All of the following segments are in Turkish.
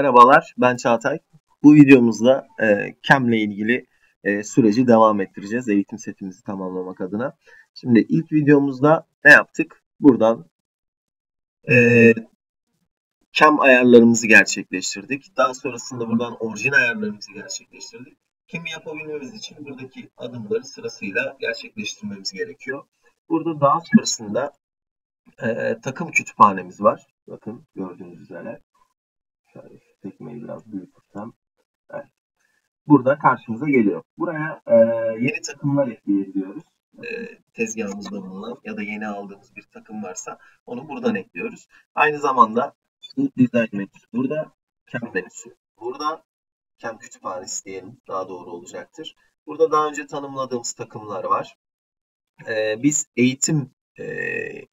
Merhabalar, ben Çağatay. Bu videomuzda e, CAM ile ilgili e, süreci devam ettireceğiz eğitim setimizi tamamlamak adına. Şimdi ilk videomuzda ne yaptık? Buradan e, CAM ayarlarımızı gerçekleştirdik. Daha sonrasında buradan orijin ayarlarımızı gerçekleştirdik. CAM'i yapabilmemiz için buradaki adımları sırasıyla gerçekleştirmemiz gerekiyor. Burada daha sonrasında e, takım kütüphanemiz var. Bakın gördüğünüz üzere. Şöyle tekmeyi biraz büyütürsem. Evet. Burada karşımıza geliyor. Buraya e, yeni takımlar ekleyebiliyoruz. E, tezgahımızda bulunan ya da yeni aldığımız bir takım varsa onu buradan ekliyoruz. Aynı zamanda bu design menüsü burada, cam menüsü burada, cam kütüphanesi diyelim daha doğru olacaktır. Burada daha önce tanımladığımız takımlar var. E, biz eğitim e,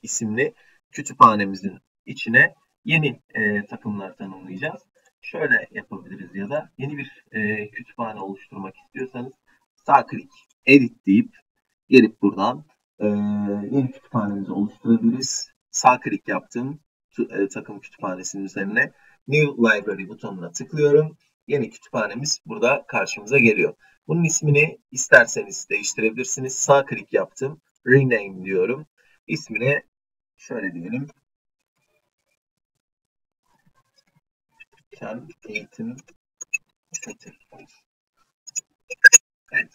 isimli kütüphanemizin içine yeni e, takımlar tanımlayacağız. Şöyle yapabiliriz ya da yeni bir e, kütüphane oluşturmak istiyorsanız sağ klik edit deyip gelip buradan e, yeni kütüphanemizi oluşturabiliriz. Sağ klik yaptım e, takım kütüphanesinin üzerine New Library butonuna tıklıyorum. Yeni kütüphanemiz burada karşımıza geliyor. Bunun ismini isterseniz değiştirebilirsiniz. Sağ klik yaptım. Rename diyorum. İsmine şöyle diyelim Ken eğitim seti. Evet.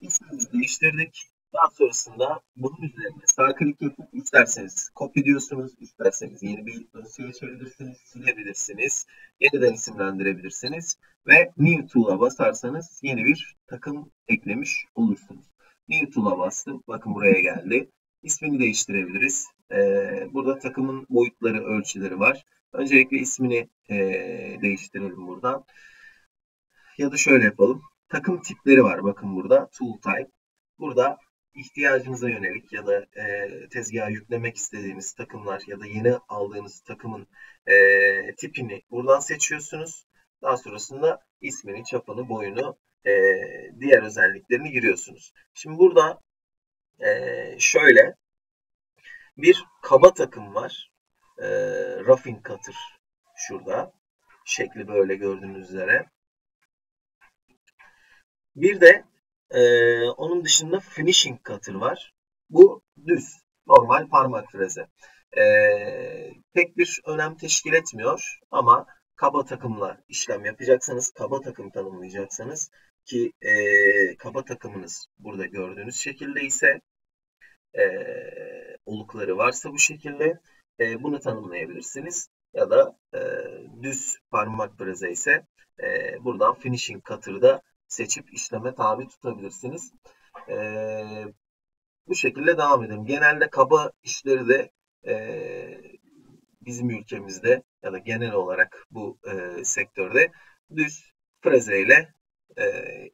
İsmini değiştirdik. Daha sonrasında bunun üzerine sağ klik yapıp isterseniz copy diyorsunuz, isterseniz yeni bir dosya açabilirsiniz, silebilirsiniz, yeniden isimlendirebilirsiniz ve New Tool'a basarsanız yeni bir takım eklemiş olursunuz. New Tool'a bastım. Bakın buraya geldi. İsmini değiştirebiliriz. Ee, burada takımın boyutları, ölçüleri var. Öncelikle ismini e, değiştirelim buradan. Ya da şöyle yapalım. Takım tipleri var bakın burada. Tool type. Burada ihtiyacınıza yönelik ya da e, tezgaha yüklemek istediğiniz takımlar ya da yeni aldığınız takımın e, tipini buradan seçiyorsunuz. Daha sonrasında ismini, çapını, boyunu, e, diğer özelliklerini giriyorsunuz. Şimdi burada e, şöyle bir kaba takım var e, roughing cutter şurada. Şekli böyle gördüğünüz üzere. Bir de e, onun dışında finishing cutter var. Bu düz, normal parmak freze. E, pek bir önem teşkil etmiyor ama kaba takımla işlem yapacaksanız, kaba takım tanımlayacaksanız ki e, kaba takımınız burada gördüğünüz şekilde ise e, olukları varsa bu şekilde e, bunu tanımlayabilirsiniz. Ya da e, düz parmak breze ise e, buradan finishing cutter'da seçip işleme tabi tutabilirsiniz. E, bu şekilde devam edelim. Genelde kaba işleri de e, bizim ülkemizde ya da genel olarak bu e, sektörde düz freze ile e,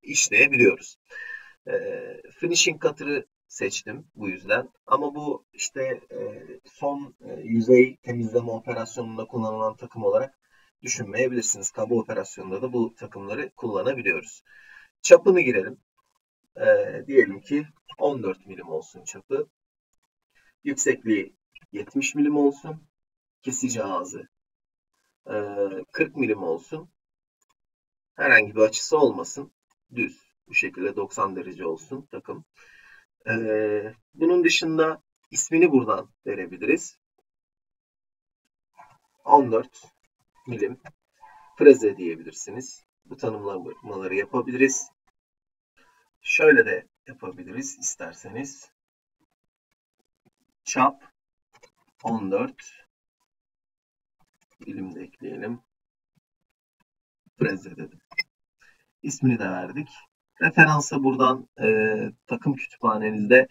işleyebiliyoruz. E, finishing cutter'ı seçtim bu yüzden. Ama bu işte e, son e, yüzey temizleme operasyonunda kullanılan takım olarak düşünmeyebilirsiniz. Kaba operasyonunda da bu takımları kullanabiliyoruz. Çapını girelim. E, diyelim ki 14 milim olsun çapı. Yüksekliği 70 milim olsun. Kesici ağzı 40 milim olsun. Herhangi bir açısı olmasın. Düz. Bu şekilde 90 derece olsun takım. Ee, bunun dışında ismini buradan verebiliriz. 14 milim freze diyebilirsiniz. Bu tanımlamaları yapabiliriz. Şöyle de yapabiliriz isterseniz. Çap 14 milim de ekleyelim. Freze dedim. İsmini de verdik. Referansa buradan e, takım kütüphanenizde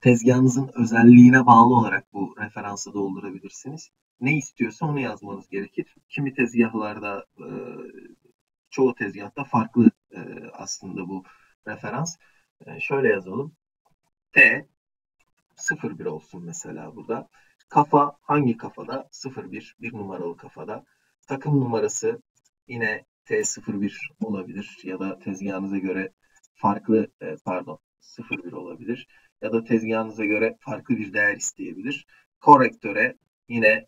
tezgahınızın özelliğine bağlı olarak bu referansı doldurabilirsiniz. Ne istiyorsa onu yazmanız gerekir. Kimi tezgahlarda, e, çoğu tezgahta farklı e, aslında bu referans. E, şöyle yazalım. T 01 olsun mesela burada. Kafa hangi kafada? 01, bir numaralı kafada. Takım numarası yine T01 olabilir ya da tezgahınıza göre farklı e, pardon 01 olabilir ya da tezgahınıza göre farklı bir değer isteyebilir. Korektöre yine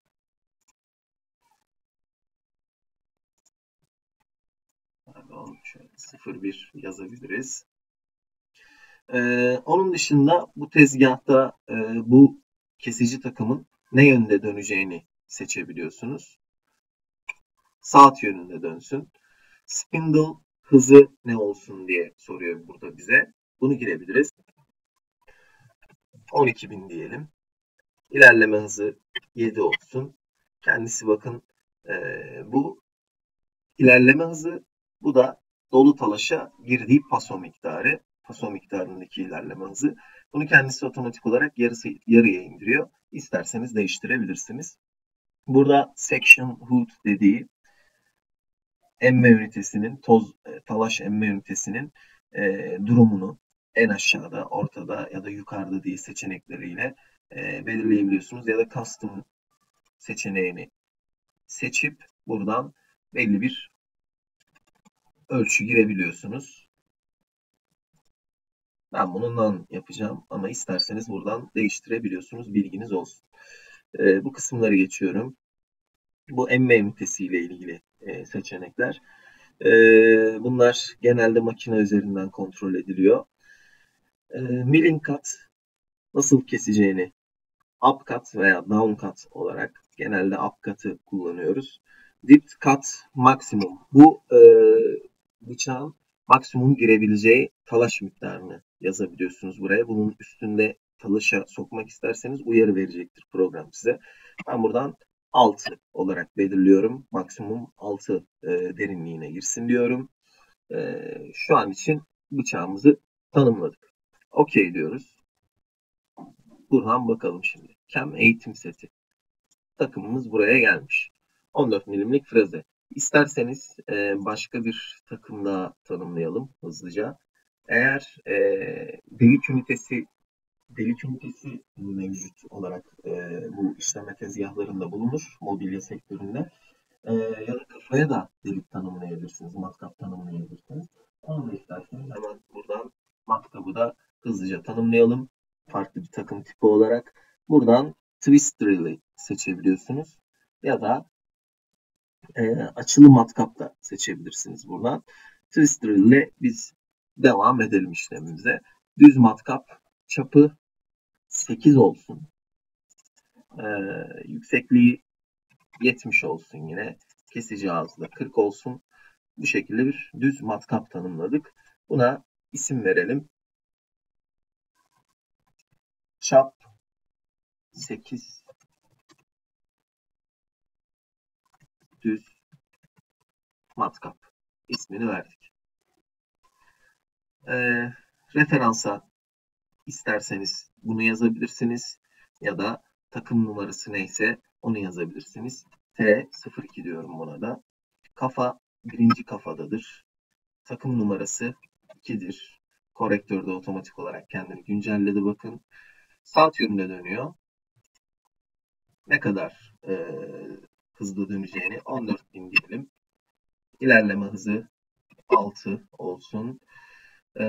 Tamam. Şöyle 01 yazabiliriz. Ee, onun dışında bu tezgahta e, bu kesici takımın ne yönde döneceğini seçebiliyorsunuz. Saat yönünde dönsün. Spindle hızı ne olsun diye soruyor burada bize. Bunu girebiliriz. 12.000 diyelim. İlerleme hızı 7 olsun. Kendisi bakın e, bu ilerleme hızı bu da dolu talaşa girdiği paso miktarı. Paso miktarındaki ilerleme hızı. Bunu kendisi otomatik olarak yarısı, yarıya indiriyor. İsterseniz değiştirebilirsiniz. Burada section hood dediği emme ünitesinin, toz e, talaş emme ünitesinin e, durumunu en aşağıda, ortada ya da yukarıda diye seçenekleriyle e, belirleyebiliyorsunuz. Ya da custom seçeneğini seçip buradan belli bir ölçü girebiliyorsunuz. Ben bunu none yapacağım ama isterseniz buradan değiştirebiliyorsunuz. Bilginiz olsun. E, bu kısımları geçiyorum. Bu emme ünitesi ile ilgili e, seçenekler. E, bunlar genelde makine üzerinden kontrol ediliyor. E, milling cut nasıl keseceğini up cut veya down cut olarak genelde up cut'ı kullanıyoruz. Dip cut maksimum. Bu e, bıçağın maksimum girebileceği talaş miktarını yazabiliyorsunuz buraya. Bunun üstünde talaşa sokmak isterseniz uyarı verecektir program size. Ben buradan 6 olarak belirliyorum. Maksimum 6 e, derinliğine girsin diyorum. E, şu an için bıçağımızı tanımladık. Okey diyoruz. Buradan bakalım şimdi. Cam eğitim seti. Takımımız buraya gelmiş. 14 milimlik freze. İsterseniz e, başka bir takım daha tanımlayalım hızlıca. Eğer e, delik ünitesi delik ünitesi mevcut olarak e, bu işleme tezgahlarında bulunur mobilya sektöründe. E, ya da kafaya da delik tanımlayabilirsiniz, matkap tanımlayabilirsiniz. Onu da isterseniz hemen buradan matkabı da hızlıca tanımlayalım. Farklı bir takım tipi olarak. Buradan twist drill'i seçebiliyorsunuz. Ya da e, açılı matkap da seçebilirsiniz buradan. Twist drill ile biz devam edelim işlemimize. Düz matkap çapı 8 olsun. Ee, yüksekliği 70 olsun yine. Kesici ağzı da 40 olsun. Bu şekilde bir düz matkap tanımladık. Buna isim verelim. Çap 8 düz matkap ismini verdik. Ee, referansa isterseniz bunu yazabilirsiniz ya da takım numarası neyse onu yazabilirsiniz. T02 diyorum buna da. Kafa birinci kafadadır. Takım numarası 2'dir. Korektör de otomatik olarak kendini güncelledi bakın. Saat yönünde dönüyor. Ne kadar e, hızlı döneceğini 14.000 diyelim. İlerleme hızı 6 olsun. Ee,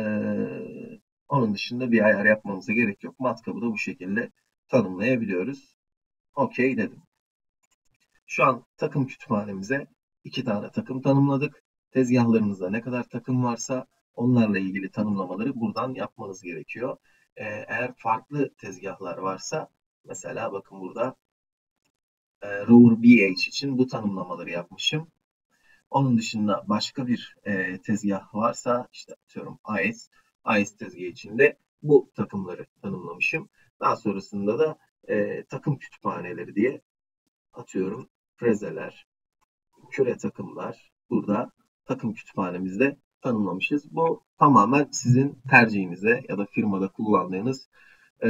onun dışında bir ayar yapmamıza gerek yok. Matkabı da bu şekilde tanımlayabiliyoruz. Okey dedim. Şu an takım kütüphanemize iki tane takım tanımladık. Tezgahlarınızda ne kadar takım varsa onlarla ilgili tanımlamaları buradan yapmanız gerekiyor. Ee, eğer farklı tezgahlar varsa mesela bakın burada e, Rover BH için bu tanımlamaları yapmışım. Onun dışında başka bir e, tezgah varsa işte atıyorum AES, AES tezgahı içinde bu takımları tanımlamışım. Daha sonrasında da e, takım kütüphaneleri diye atıyorum frezeler, küre takımlar burada takım kütüphanemizde tanımlamışız. Bu tamamen sizin tercihinize ya da firmada kullandığınız e,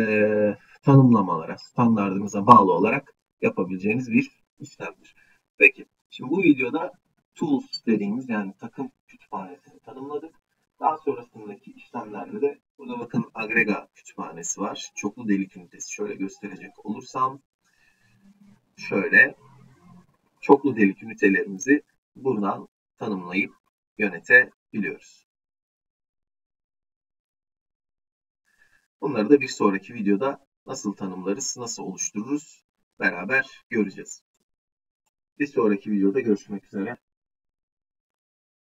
tanımlamalara, standartınıza bağlı olarak yapabileceğiniz bir işlemdir. Peki, şimdi bu videoda tools dediğimiz yani takım kütüphanesini tanımladık. Daha sonrasındaki işlemlerde de burada bakın agrega kütüphanesi var. Çoklu delik ünitesi şöyle gösterecek olursam şöyle çoklu delik ünitelerimizi buradan tanımlayıp yönetebiliyoruz. Bunları da bir sonraki videoda nasıl tanımlarız, nasıl oluştururuz beraber göreceğiz. Bir sonraki videoda görüşmek üzere.